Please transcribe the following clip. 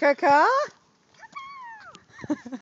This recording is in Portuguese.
Cacá?